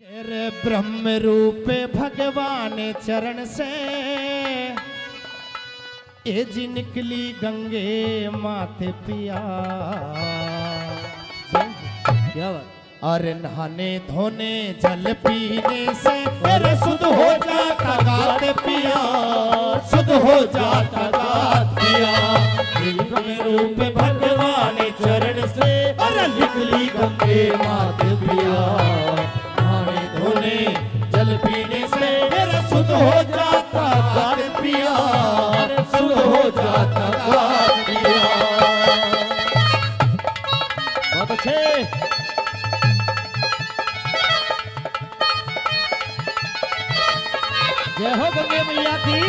तेरे ब्रह्म रूप भगवान चरण से। ए जी निकली गंगे माते पिया। क्या अरे नहाने धोने जल पीने से मेरे शुद्ध हो जाता गात पिया। शुद्ध हो जाता गात पिया। ब्रह्म रूप भगवान चरण से। अरे निकली गंगे मात बहुत अच्छे जय हो गंगे मैया की।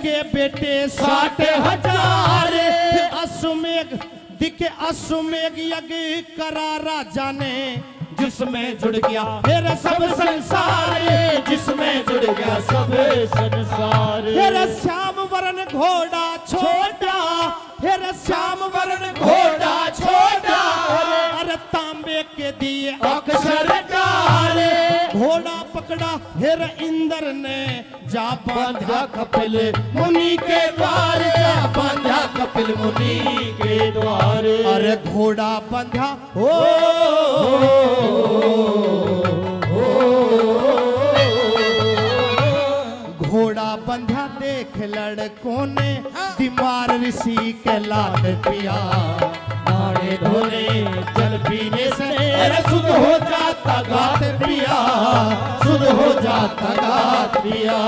जिसके बेटे साठ हज़ार। अश्वमेघ, दिखे अश्वमेघ यज्ञ करा राजा ने जिसमें जुड़ गया मेरा सब संसार। जिसमें जुड़ गया सब संसार। हेरा श्याम वरण घोड़ा छोटा हेरा श्याम वरण घोड़ा छोटा अरे तांबे के दिए अक्षर डाले घोड़ा पकड़ा हेर इंद्र ने जा बांधा कपिल मुनि के द्वार जा बांधा कपिल मुनि के द्वार अरे घोड़ा बंधा ओ घोड़ा बंधा देख लड़कों ने दीवार ऋषि के लात पिया नाड़े धोने जल पीने से अरे शुद्ध हो जाता गात पिया शुद्ध हो जाता गात पिया।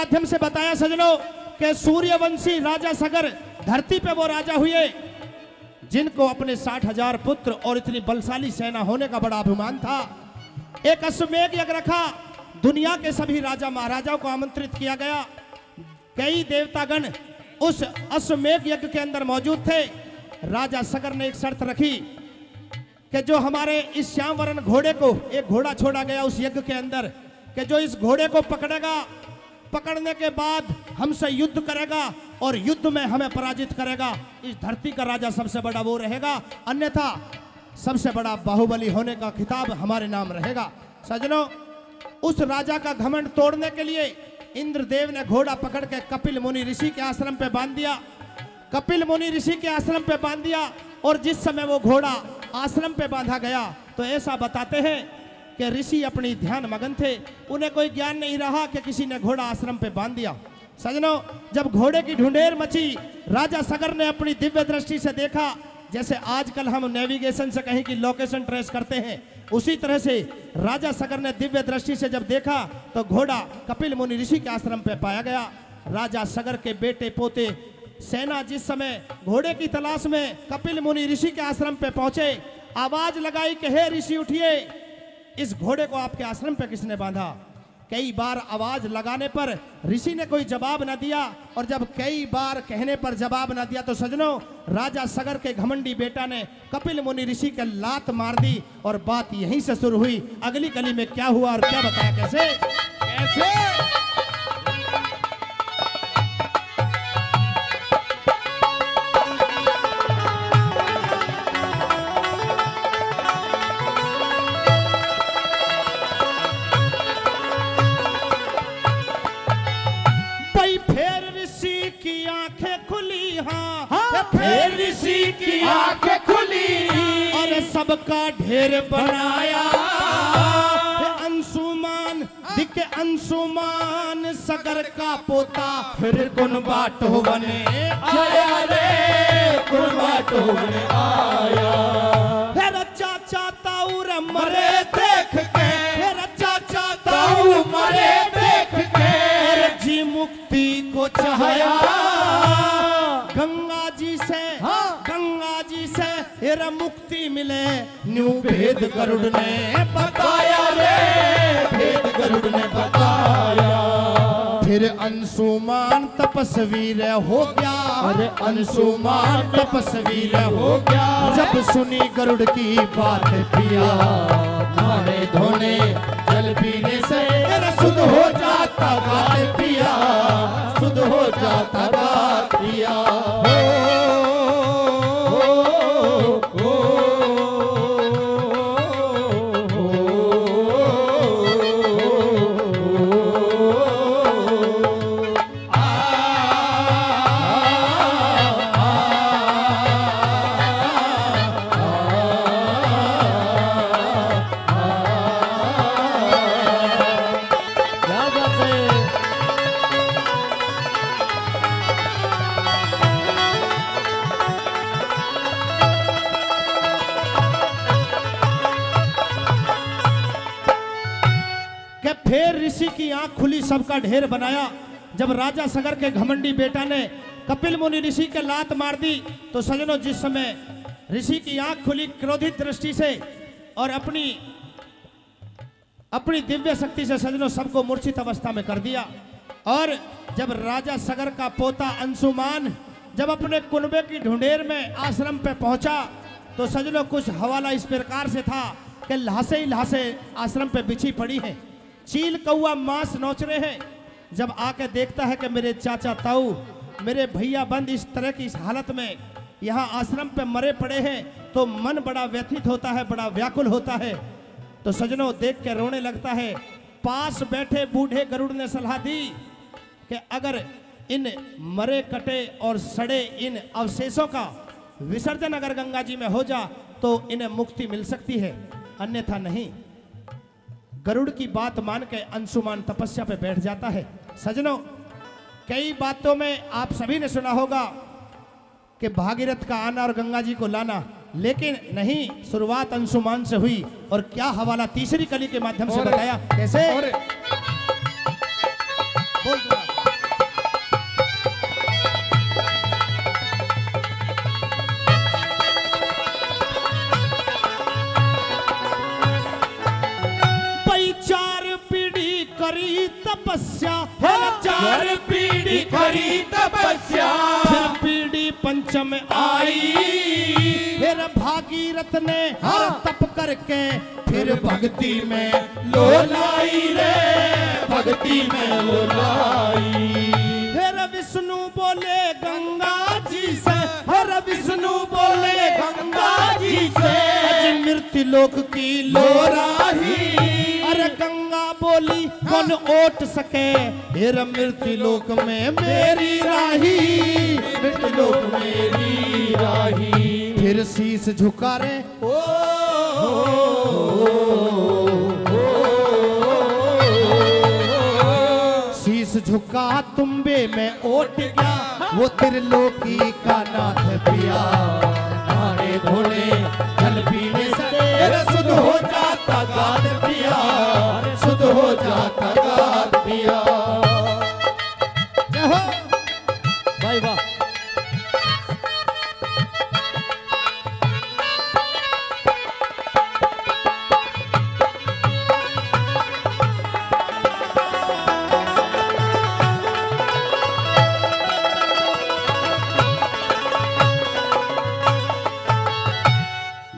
माध्यम से बताया सजनों कि सूर्यवंशी राजा सगर धरती पे वो राजा हुए, जिनको अपने साठ हज़ार पुत्र और इतनी बलशाली सेना होने का बड़ा अभिमान था। एक अश्वमेघ यज्ञ रखा, दुनिया के सभी राजा महाराजाओं को आमंत्रित किया गया। कई देवतागण उस अश्वमेघ यज्ञ के अंदर मौजूद थे। राजा सगर ने एक शर्त रखी कि जो हमारे इस श्यामवरण घोड़े को, एक घोड़ा छोड़ा गया उस यज्ञ के अंदर, कि जो इस घोड़े को पकड़ेगा पकड़ने के बाद हमसे युद्ध करेगा और युद्ध में हमें पराजित करेगा। इस धरती का राजा सबसे बड़ा वो रहेगा। अन्यथा सबसे बड़ा बाहुबली होने का खिताब हमारे नाम रहेगा। सजनों उस राजा का घमंड तोड़ने के लिए इंद्रदेव ने घोड़ा पकड़ के कपिल मुनि ऋषि के आश्रम पे बाँध दिया। कपिल मुनि ऋषि के आश्रम पे बाँध दिया और जिस समय वो घोड़ा आश्रम पे बांधा गया तो ऐसा बताते हैं कि ऋषि अपनी ध्यान मगन थे। उन्हें कोई ज्ञान नहीं रहा कि किसी ने घोड़ा आश्रम पे बाँध दिया। सजनों, जब घोड़े की ढूंढेर मची, राजा सगर ने अपनी दिव्य दृष्टि से देखा, जैसे आजकल हम नेविगेशन से कहीं की लोकेशन ट्रेस करते हैं, उसी तरह से राजा सगर ने दिव्य दृष्टि से जब देखा तो घोड़ा कपिल मुनि ऋषि के आश्रम पे पाया गया। राजा सगर के बेटे पोते सेना जिस समय घोड़े की तलाश में कपिल मुनि ऋषि के आश्रम पे पहुँचे, आवाज़ लगाई कि हे ऋषि उठिए। इस घोड़े को आपके आश्रम पे किसने बांधा? कई बार आवाज़ लगाने पर ऋषि ने कोई जवाब न दिया और जब कई बार कहने पर जवाब न दिया तो सजनों, राजा सगर के घमंडी बेटा ने कपिल मुनि ऋषि के लात मार दी और बात यहीं से शुरू हुई। अगली गली में क्या हुआ और क्या बताया? कैसे? कैसे? ढेर बनाया। अंशुमान दिखे अंशुमान सगर का पोता फिर गुण बाटो बने आया रे गुण बाटो बने आया। फिर चाचा ताऊ रे मरे देख के। मेरा चाचा ताऊ मरे देख के। जी मुक्ति को चाहया। गंगा जी से गंगा जी से हेरा मुक्ति मिले न्यू भेद गरुड़ ने बताया रे। भेद गरुड़ ने बताया। फिर अंशुमान तपस्वीर हो गया। अरे अंशुमान तपस्वीर हो गया। जब सुनी गरुड़ की बात पिया नहाने धोने जल पीने से। शुद्ध हो सबका ढेर बनाया। जब राजा सगर के घमंडी बेटा ने कपिल मुनि ऋषि के लात मार दी तो सजनों जिस समय ऋषि की आँख खुली क्रोधित दृष्टि से और अपनी अपनी दिव्य शक्ति से सजनों सबको मूर्छित अवस्था में कर दिया। और जब राजा सगर का पोता अंशुमान जब अपने कुनबे की ढूंढेर में आश्रम पे पहुँचा तो सजनों कुछ हवाला इस प्रकार से था कि लहासे ही लहासे आश्रम पे बिछी पड़ी है। चील कौआ मांस नोच रहे हैं। जब आके देखता है कि मेरे चाचा ताऊ, मेरे भैया बंद इस तरह की इस हालत में यहाँ आश्रम पे मरे पड़े हैं तो मन बड़ा व्यथित होता है, बड़ा व्याकुल होता है। तो सजनों देख के रोने लगता है, पास बैठे बूढ़े गरुड़ ने सलाह दी कि अगर इन मरे कटे और सड़े इन अवशेषों का विसर्जन अगर गंगा जी में हो जा तो इन्हें मुक्ति मिल सकती है। अन्यथा नहीं। गरुड़ की बात मान के अंशुमान तपस्या पे बैठ जाता है। सजनों कई बातों में आप सभी ने सुना होगा कि भागीरथ का आना और गंगा जी को लाना लेकिन नहीं शुरुआत अंशुमान से हुई और क्या हवाला तीसरी कली के माध्यम से बताया? कैसे? और पंचम आई। फिर भागीरथ ने हर तप करके फिर भक्ति में लोलाई रे। भक्ति में लोलाई। फिर विष्णु बोले गंगा जी से। हर विष्णु बोले गंगा जी से। लोक की लोराही अरे गंगा बोली, कौन ओट सके? हेर मृत्यु लोक में मेरी राही। मृत्यु लोक मेरी राही। फिर शीस झुका रे ओ शीस झुका तुम्बे में ओट गया। वो त्रिलोकी का नाथ पिया। धोने, जल पीने से सुध हो जाता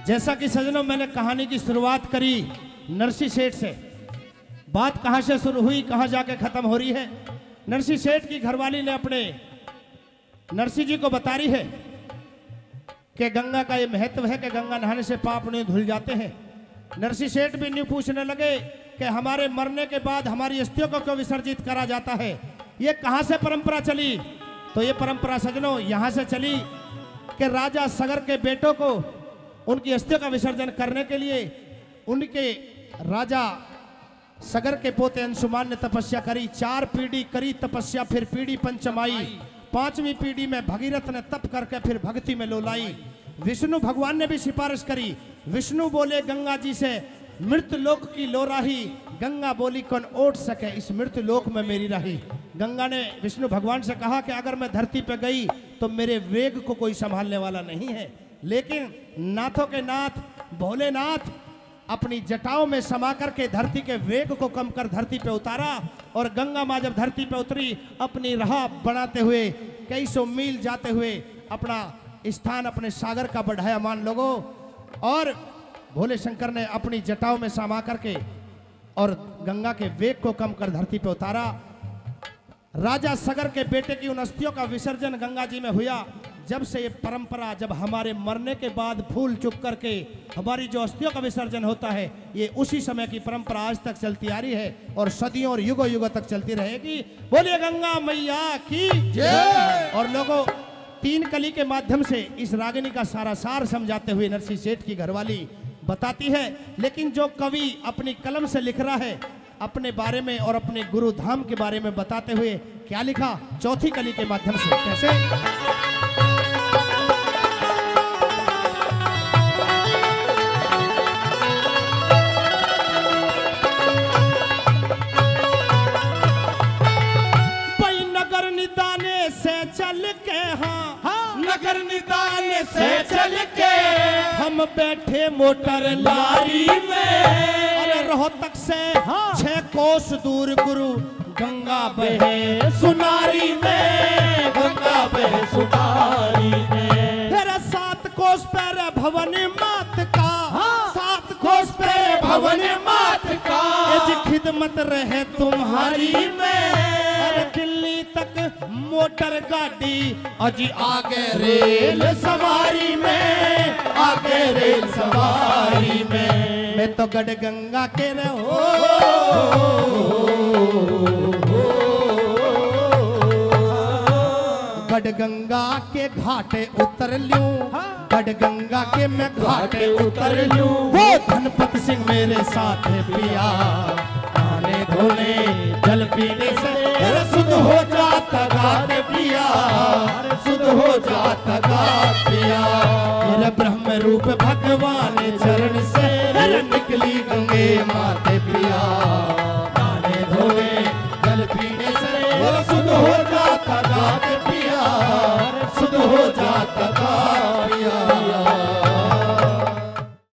जैसा कि सजनों मैंने कहानी की शुरुआत करी नरसी सेठ से। बात कहाँ से शुरू हुई, कहाँ जाके खत्म हो रही है? नरसी सेठ की घरवाली ने अपने नरसी जी को बता रही है कि गंगा का ये महत्व है कि गंगा नहाने से पाप नहीं धुल जाते हैं। नरसी सेठ भी न्यू पूछने लगे कि हमारे मरने के बाद हमारी अस्थियों को क्यों विसर्जित करा जाता है? ये कहाँ से परंपरा चली? तो ये परंपरा सजनों यहाँ से चली कि राजा सगर के बेटों को उनकी अस्थियों का विसर्जन करने के लिए उनके राजा सगर के पोते अंशुमान ने तपस्या करी, चार पीढ़ी करी तपस्या, फिर पीढ़ी पंचम आई पांचवी पीढ़ी में भगीरथ ने तप करके फिर भक्ति में लोलाई। विष्णु भगवान ने भी सिफारिश करी, विष्णु बोले, गंगा जी से मृत लोक की लोराही गंगा बोली, कौन ओट सके इस मृत लोक में मेरी राही? गंगा ने विष्णु भगवान से कहा कि अगर मैं धरती पे गई तो मेरे वेग को कोई संभालने वाला नहीं है। लेकिन नाथों के नाथ, भोलेनाथ अपनी जटाओं में समा करके धरती के वेग को कम कर धरती पे उतारा और गंगा माँ जब धरती पे उतरी, अपनी राह बनाते हुए कई सौ मील जाते हुए अपना स्थान अपने सागर का बढ़ाया मान लोगों। और भोले शंकर ने अपनी जटाओं में समा करके और गंगा के वेग को कम कर धरती पे उतारा। राजा सगर के बेटे की उन अस्थियों का विसर्जन गंगा जी में हुआ। जब से ये परंपरा जब हमारे मरने के बाद फूल चुप करके हमारी जो अस्थियों का विसर्जन होता है ये उसी समय की परंपरा आज तक चलती आ रही है और सदियों और युगों युगों तक चलती रहेगी। बोलिए गंगा मैया की और लोगों तीन कली के माध्यम से इस रागिनी का सारा सार समझाते हुए नरसिंह सेठ की घरवाली बताती है। लेकिन जो कवि अपनी कलम से लिख रहा है अपने बारे में और अपने गुरु धाम के बारे में बताते हुए क्या लिखा? चौथी कली के माध्यम से। कैसे? नगर निदाने से चल के हाँ। नगर निदान से चल के हम बैठे मोटर लारी लारी में। अरे रोहतक से हाँ। छह कोस दूर गुरु गंगा बहे सुनारी में गंगा बहे सुनारी में। तेरा सात कोस पर भवन मात का। हाँ। सात कोस पे भवन मात का। खिदमत रहे तुम्हारी में। अरे दिल्ली तक मोटर गाड़ी। अजी आगे रेल सवारी में मैं तो गढ़ गंगा के रहो। गढ़ गंगा के घाटे उतर लू गढ़ गंगा के मैं घाटे उतर लू वो धनपत सिंह मेरे साथ पिया। धोने जल पीने से शुद्ध हो जाता गात पिया। सुध हो जाता गात पिया। मेरा ब्रह्म रूप भगवान चरण से निकली गंगे माते पिया।